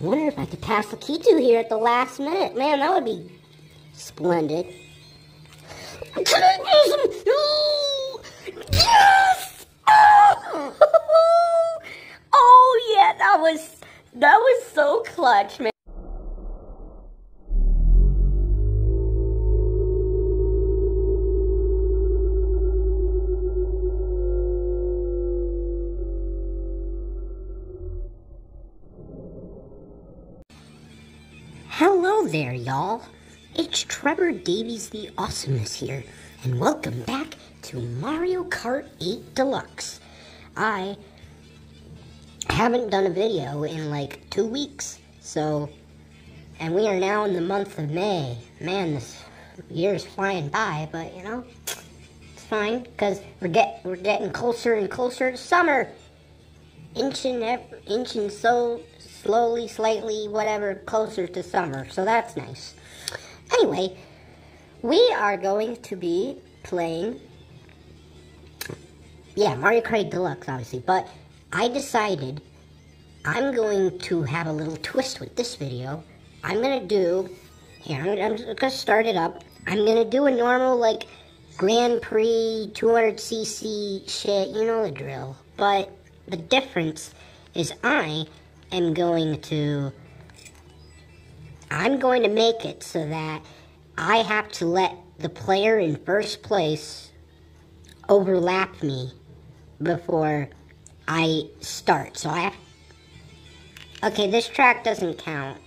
I wonder if I could pass Lakitu here at the last minute. Man, that would be splendid. Can I do some? Yes! Oh! oh yeah, that was that was so clutch, man. There, y'all. It's Trevor Davies the Awesomeness here, and welcome back to Mario Kart 8 Deluxe. I haven't done a video in like two weeks, so, and we are now in the month of May. Man, this year is flying by, but you know, it's fine because we're get we're getting closer and closer to summer. Inching, ev- inching so slowly, slightly, whatever, closer to summer. So that's nice. Anyway, we are going to be playing, yeah, Mario Kart Deluxe, obviously. But I decided I'm going to have a little twist with this video. I'm gonna do here. I'm, I'm gonna start it up. I'm gonna do a normal like Grand Prix 200cc shit. You know the drill. But the difference is I am going to I'm going to make it so that I have to let the player in first place overlap me before I start. So I have Okay, this track doesn't count.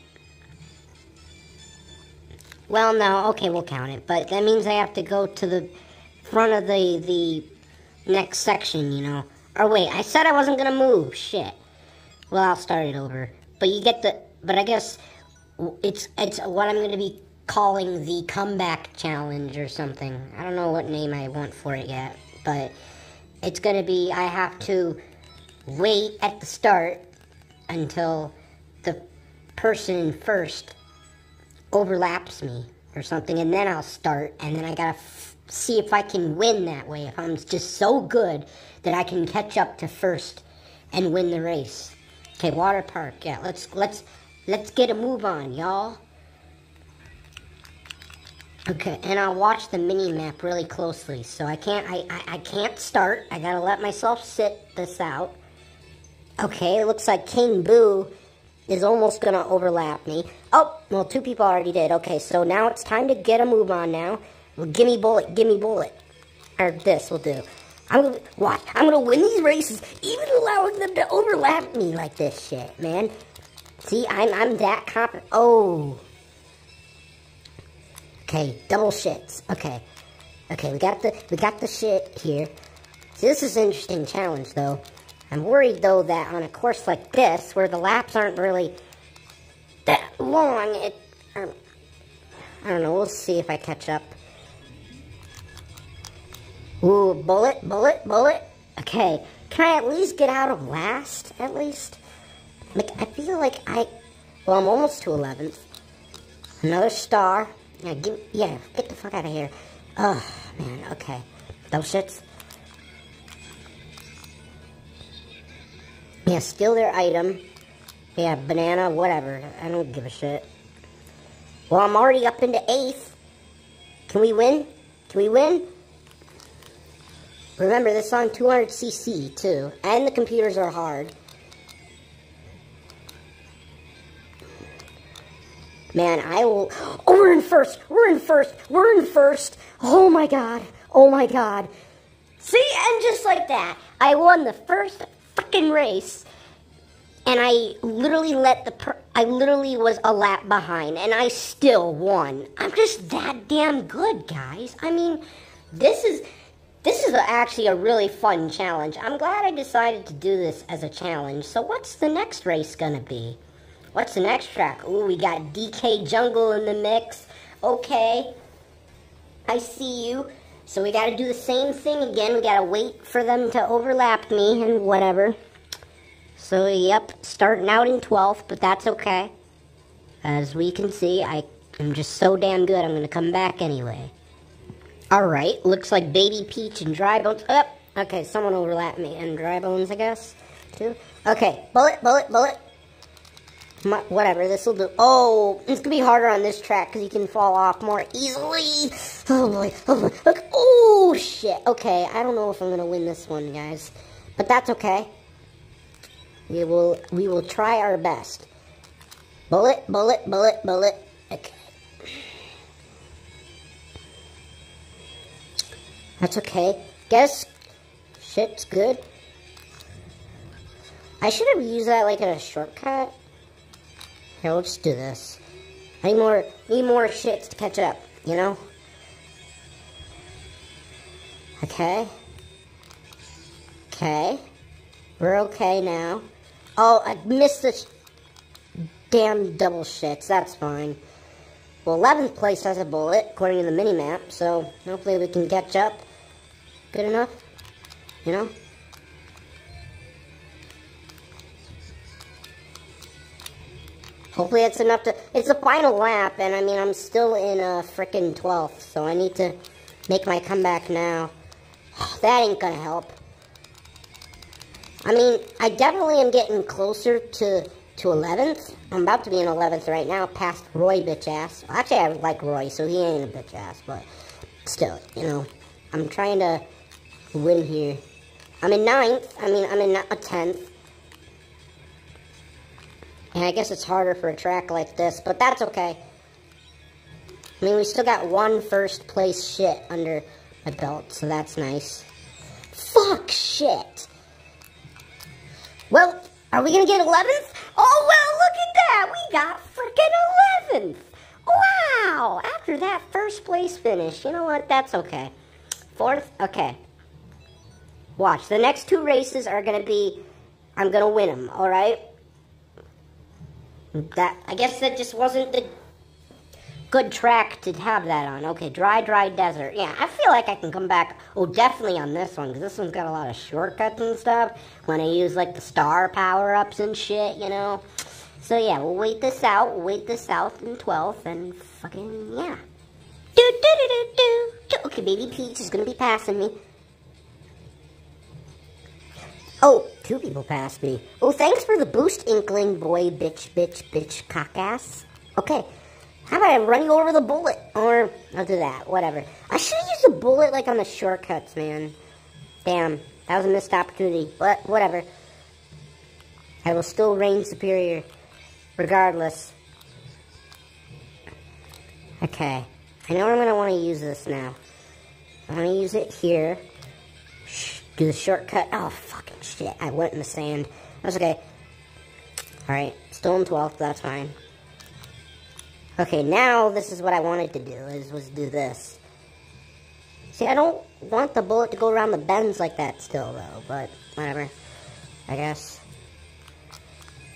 Well, no, okay, we'll count it, but that means I have to go to the front of the the next section, you know. Or wait, I said I wasn't gonna move. Shit. Well, I'll start it over. But you get the. But I guess it's it's what I'm gonna be calling the comeback challenge or something. I don't know what name I want for it yet, but it's gonna be. I have to wait at the start until the person first overlaps me or something, and then I'll start, and then I gotta f- see if I can win that way. If I'm just so good that I can catch up to first and win the race. Okay, water park. Yeah, let's let's let's get a move on, y'all. Okay, and I'll watch the mini map really closely. So I can't I, I, I can't start. I gotta let myself sit this out. Okay, it looks like King Boo is almost gonna overlap me. Oh, well, two people already did. Okay, so now it's time to get a move on now. Well, gimme bullet, gimme bullet. Or this will do. I'm gonna watch. I'm gonna win these races, even allowing them to overlap me like this shit, man. See, I'm I'm that confident. Oh. Okay, double shits. Okay, okay, we got the we got the shit here. See, this is an interesting challenge though. I'm worried though that on a course like this, where the laps aren't really that long, it. Um, I don't know. We'll see if I catch up. Ooh, bullet, bullet, bullet. Okay, can I at least get out of last? At least, like I feel like I. Well, I'm almost to 11th. Another star. Yeah, give, yeah, get the fuck out of here. Oh man. Okay, those shits. Yeah, steal their item. Yeah, banana, whatever. I don't give a shit. Well, I'm already up into 8th. Can we win? Can we win? Remember, this is on 200cc, too. And the computers are hard. Man, I will... Oh, we're in first! We're in first! We're in first! Oh, my God! Oh, my God! See? And just like that, I won the first fucking race and I literally let the per- I literally was a lap behind and I still won. I'm just that damn good, guys. I mean, this is this is actually a really fun challenge. I'm glad I decided to do this as a challenge. So what's the next race gonna be? What's the next track? Ooh, we got DK Jungle in the mix. Okay. I see you. So we gotta do the same thing again. We gotta wait for them to overlap me and whatever. So, yep, starting out in 12th, but that's okay. As we can see, I am just so damn good, I'm to come back anyway. Alright, looks like Baby Peach and Dry Bones. Up! Oh, okay, someone overlapped me. And Dry Bones, I guess, too. Okay, bullet, bullet, bullet. My, whatever, this will do. Oh, it's gonna be harder on this track because you can fall off more easily. Oh boy, oh boy, look, oh shit. Okay, I don't know if I'm gonna win this one, guys, but that's okay. We will, we will try our best. Bullet, bullet, bullet, bullet. That's okay. Guess shit's good. I should have used that like in a shortcut. Here, just do this. I need more, need more shits to catch up, you know? Okay. Okay. We're okay now. Oh, I missed this damn double shits. That's fine. Well, 11th place has a bullet, according to the mini-map, so hopefully we can catch up. Good enough? You know? Hopefully it's enough to... It's the final lap, and I mean, I'm still in a frickin' 12th, so I need to make my comeback now. that ain't gonna help. I mean, I definitely am getting closer to, to 11th. I'm about to be in 11th right now, past Roy bitch ass. Actually, I like Roy, so he ain't a bitch ass, but still, you know, I'm trying to win here. I'm in ninth. I mean, I'm in a 10th. And I guess it's harder for a track like this, but that's okay. I mean, we still got one first place shit under my belt, so that's nice. Fuck shit. Well, are we gonna get 11th? Oh, well, look at that. We got freaking 11th. Wow. After that first place finish. You know what? That's okay. Fourth? Okay. Watch. The next two races are gonna be, I'm gonna win them, alright? That I guess that just wasn't the good track to have that on. Okay, dry, dry desert. Yeah, I feel like I can come back. Oh, definitely on this one because this one's got a lot of shortcuts and stuff. When I use like the star power ups and shit, you know. So yeah, we'll wait this out. We'll wait this out in 12th and fucking yeah. Do do do do do. Okay, baby Peach is gonna be passing me. Oh, two people passed me. Oh, thanks for the boost, Inkling boy, bitch, bitch, bitch, cockass. Okay, how about I run you over the bullet? Or, I'll do that, whatever. I should have used the bullet, like, on the shortcuts, man. Damn, that was a missed opportunity. But, whatever. I will still reign superior, regardless. Okay, I know I'm going to want to use this now. I'm going to use it here do the shortcut. Oh, fucking shit. I went in the sand. That's okay. Alright, still in 12th, that's fine. Okay, now this is what I wanted to do, is was do this. See, I don't want the bullet to go around the bends like that still, though, but whatever. I guess.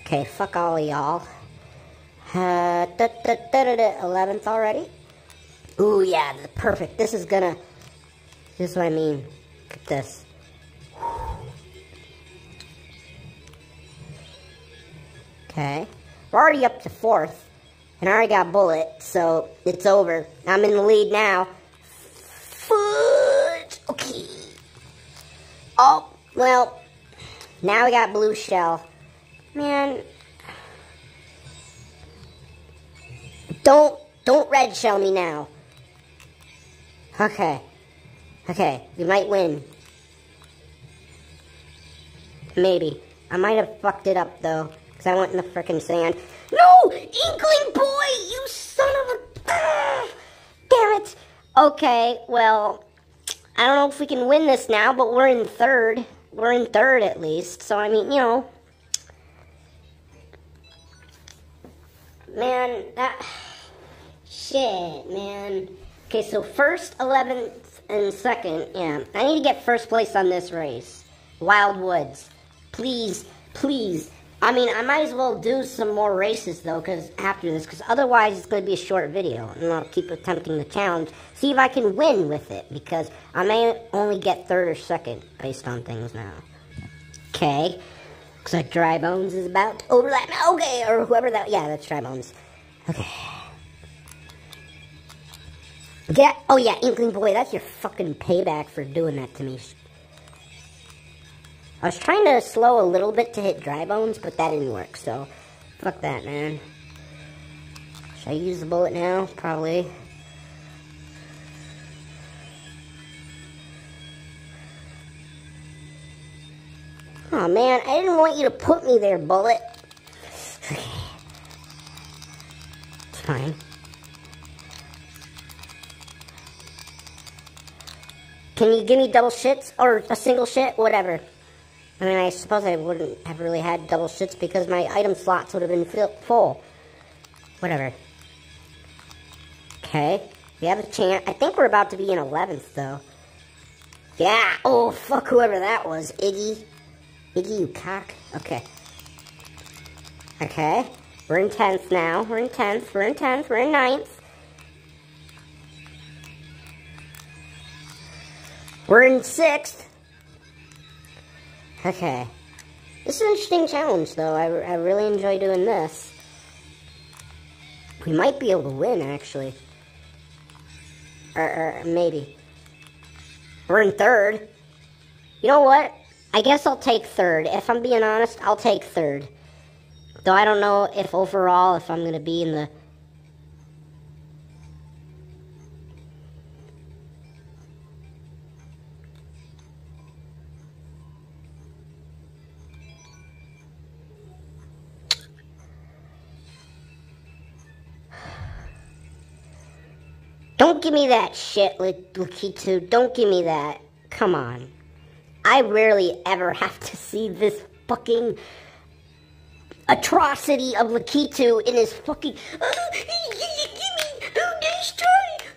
Okay, fuck all y'all. Uh, da, da, da, da, 11th already? Ooh, yeah, perfect. This is gonna... This is what I mean. This. Okay. We're already up to fourth. And I already got bullet, so it's over. I'm in the lead now. Fudge. Okay. Oh, well. Now we got blue shell. Man. Don't, don't red shell me now. Okay. Okay, we might win. Maybe. I might have fucked it up, though. Because I went in the freaking sand. No! Inkling boy! You son of a... Ah, damn it! Okay, well... I don't know if we can win this now, but we're in third. We're in third, at least. So, I mean, you know... Man, that... Shit, man. Okay, so first, 11th, and second, yeah. I need to get first place on this race. Wild Woods. Please, please, I mean, I might as well do some more races, though, because after this, because otherwise it's going to be a short video, and I'll keep attempting the challenge, see if I can win with it, because I may only get third or second based on things now. Okay. Looks like Dry Bones is about to overlap. Okay, or whoever that, yeah, that's Dry Bones. Okay. Get, oh yeah, Inkling Boy, that's your fucking payback for doing that to me, I was trying to slow a little bit to hit dry bones, but that didn't work, so Fuck that, man. Should I use the bullet now? Probably. Oh man, I didn't want you to put me there, bullet. It's fine. Can you give me double shits or a single shit? Whatever. I mean, I suppose I wouldn't have really had double shits because my item slots would have been full. Whatever. Okay. We have a chance. I think we're about to be in 11th, though. Yeah. Oh, fuck whoever that was. Iggy. Iggy, you cock. Okay. Okay. We're in 10th now. We're in 10th. We're in 10th. We're in 9th. We're in 6th. Okay. This is an interesting challenge, though. I, I really enjoy doing this. We might be able to win, actually. Or, or maybe. We're in third. You know what? I guess I'll take third. If I'm being honest, I'll take third. Though I don't know if overall, if I'm going to be in the Don't give me that shit, Lakitu. Don't give me that. Come on. I rarely ever have to see this fucking atrocity of Lakitu in his fucking.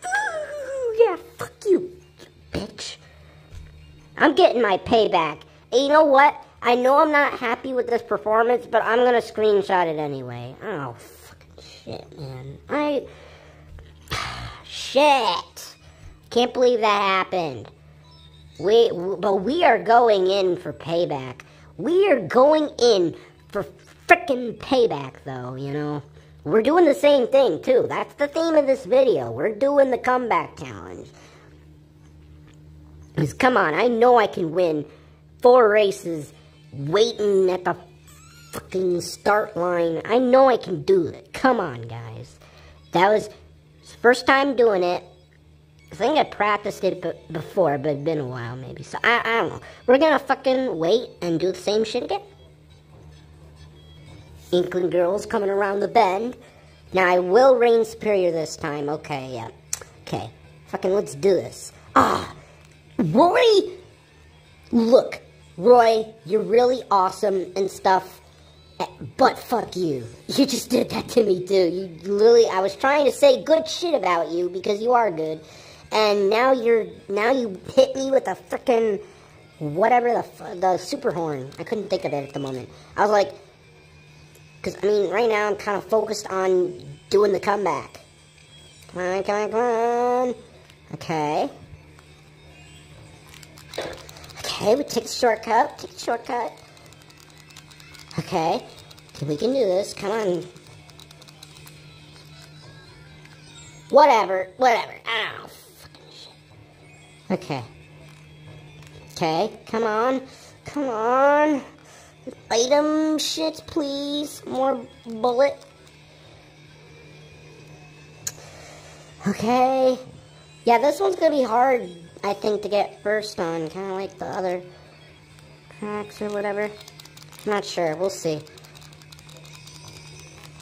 Oh, yeah, fuck you, bitch. I'm getting my payback. And you know what? I know I'm not happy with this performance, but I'm gonna screenshot it anyway. Oh, fucking shit, man. I. Shit. Can't believe that happened. We, but we are going in for payback. We are going in for frickin' payback, though, you know. We're doing the same thing, too. That's the theme of this video. We're doing the comeback challenge. Because, come on, I know I can win four races waiting at the fucking start line. I know I can do it. Come on, guys. That was First time doing it. I think I practiced it before, but it's been a while maybe. So I, I don't know. We're gonna fucking wait and do the same shit again. Inkling girls coming around the bend. Now I will reign superior this time. Okay, yeah. Okay. Fucking let's do this. Ah! Roy! Look, Roy, you're really awesome and stuff. Eh, but fuck you. You just did that to me too. You literally, I was trying to say good shit about you because you are good. And now you're, now you hit me with a freaking, whatever the, the super horn. I couldn't think of it at the moment. I was like, because I mean, right now I'm kind of focused on doing the comeback. Come on, come on, come on. Okay. Okay, we take the shortcut. Take the shortcut. Okay. We can do this. Come on. Whatever. Whatever. Ow. Fucking shit. Okay. Okay. Come on. Come on. Item shit, please. More bullet. Okay. Yeah, this one's gonna be hard, I think, to get first on. Kind of like the other cracks or whatever. Not sure. We'll see.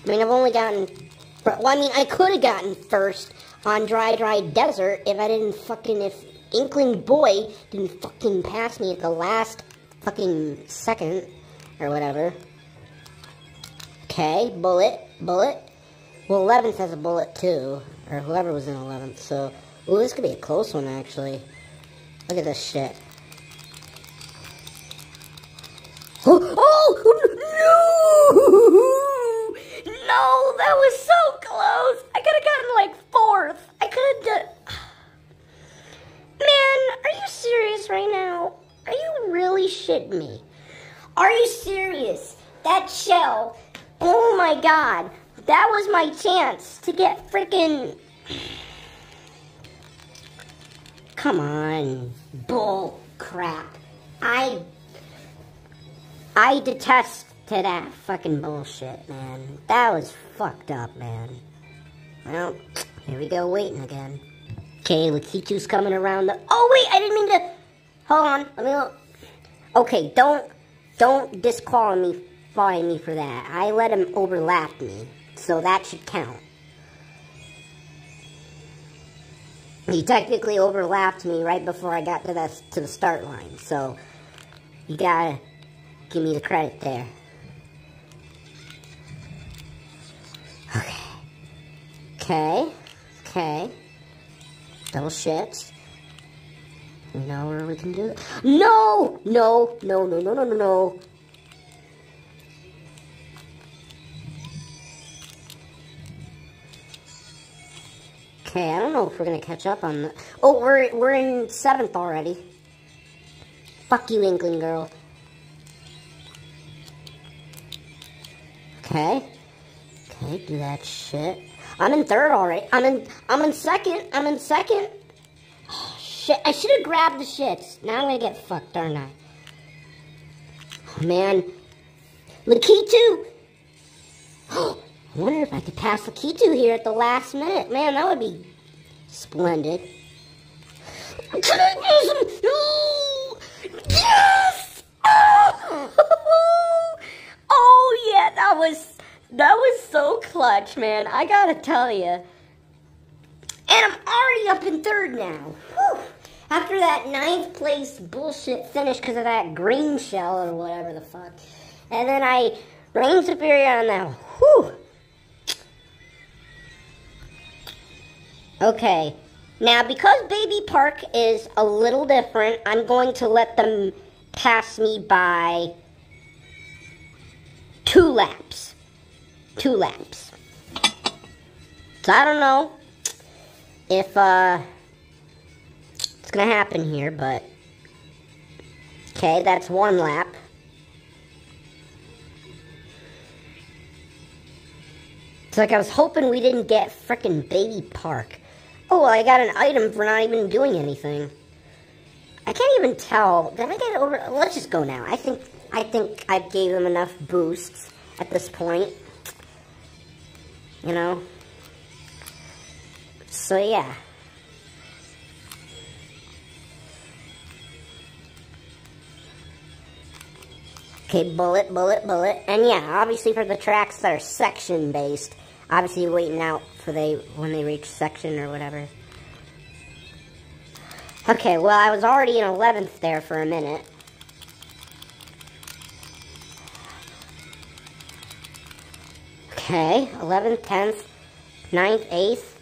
I mean, I've only gotten... Well, I mean, I could have gotten first on Dry Dry Desert if I didn't fucking... If Inkling Boy didn't fucking pass me at the last fucking second or whatever. Okay, bullet, bullet. Well, 11th has a bullet too, or whoever was in 11th, so... Ooh, this could be a close one, actually. Look at this shit. Oh, oh no! No, that was so close. I could have gotten like fourth. I could have uh, done. Man, are you serious right now? Are you really shitting me? Are you serious? That shell. Oh my god. That was my chance to get freaking. Come on. Bull crap. I I detest to that fucking bullshit, man. That was fucked up, man. Well, here we go, waiting again. Okay, Lakitu's coming around the. Oh wait, I didn't mean to. Hold on, let me look. Okay, don't don't disqualify me fine me for that. I let him overlap me, so that should count. He technically overlapped me right before I got to the to the start line, so you gotta give me the credit there. Okay. Okay. Okay. Double know where we can do it. No! No, no, no, no, no, no, no. Okay, I don't know if we're gonna catch up on the. Oh, we're we're in seventh already. Fuck you, Inkling girl. Okay. Okay, do that shit. I'm in third already. I'm in I'm in second. I'm in second. Oh, shit. I should have grabbed the shits. Now I'm gonna get fucked, aren't I? Oh, man. Lakitu! I wonder if I could pass Lakitu here at the last minute. Man, that would be splendid. Can I do some? Yes! Ah! was that was so clutch, man. I gotta tell you. And I'm already up in third now. Whew. After that ninth place bullshit finish because of that green shell or whatever the fuck. And then I reign superior on that. Whew. Okay. Now, because Baby Park is a little different, I'm going to let them pass me by two laps two laps. So I don't know if uh, it's going to happen here, but okay, that's one lap. It's like I was hoping we didn't get frickin' Baby Park. Oh, well, I got an item for not even doing anything. I can't even tell. Did I get over? Let's just go now. I think I think I gave them enough boosts at this point you know? So, yeah. Okay, bullet, bullet, bullet. And yeah, obviously for the tracks that are section based, obviously waiting out for they when they reach section or whatever. Okay, well I was already in 11th there for a minute. Okay, 11th, 10th, 9th, 8th,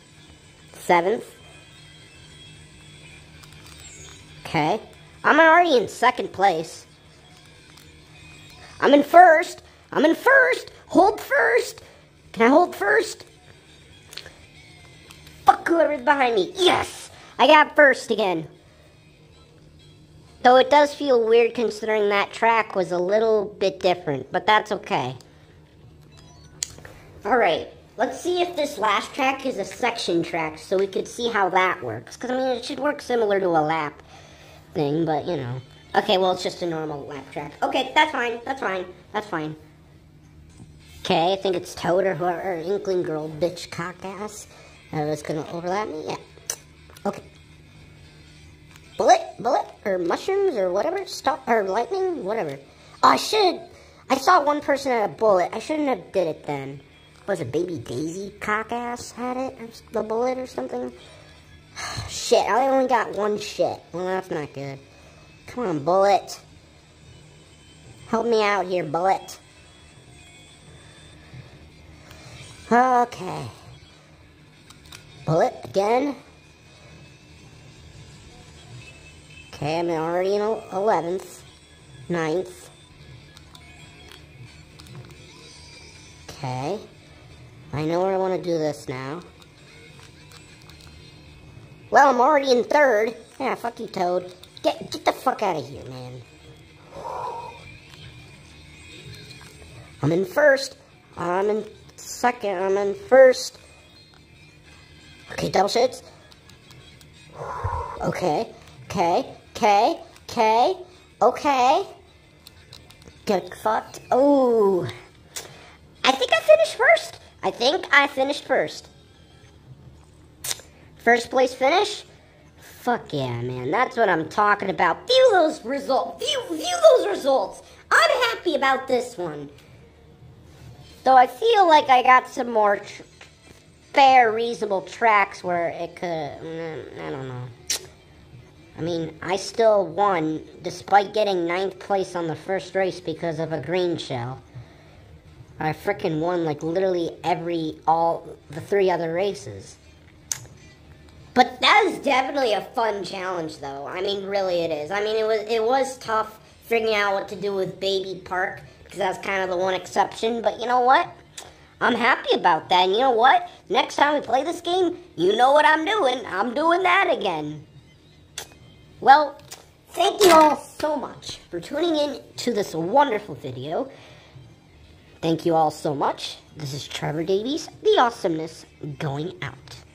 7th. Okay. I'm already in second place. I'm in first. I'm in first. Hold first. Can I hold first? Fuck whoever's behind me. Yes! I got first again. Though it does feel weird considering that track was a little bit different, but that's okay. Alright, let's see if this last track is a section track so we could see how that works. Because, I mean, it should work similar to a lap thing, but, you know. Okay, well, it's just a normal lap track. Okay, that's fine, that's fine, that's fine. Okay, I think it's Toad or or Inkling Girl, bitch cock ass. Uh, that's gonna overlap me, yeah. Okay. Bullet, bullet, or mushrooms, or whatever, stop, or lightning, whatever. Oh, I should, I saw one person at a bullet. I shouldn't have did it then was it Baby Daisy Cockass had it, the bullet or something? shit, I only got one shit. Well, that's not good. Come on, bullet. Help me out here, bullet. Okay. Bullet again. Okay, I'm already in 11th, 9th. Okay. I know where I want to do this now. Well, I'm already in third. Yeah, fuck you, Toad. Get, get the fuck out of here, man. I'm in first. I'm in second. I'm in first. Okay, double shits. Okay, okay, okay, okay, okay. get fucked. Oh, I think I finished first. I think I finished first. First place finish? Fuck yeah, man. That's what I'm talking about. View those results. View, view those results. I'm happy about this one. Though I feel like I got some more fair, reasonable tracks where it could. Mm, I don't know. I mean, I still won despite getting ninth place on the first race because of a green shell. I freaking won like literally every all the three other races. But that is definitely a fun challenge though. I mean really it is. I mean it was it was tough figuring out what to do with Baby Park because that's kind of the one exception, but you know what? I'm happy about that. And you know what? Next time we play this game, you know what I'm doing. I'm doing that again. Well, thank you all so much for tuning in to this wonderful video. Thank you all so much. This is Trevor Davies, the awesomeness going out.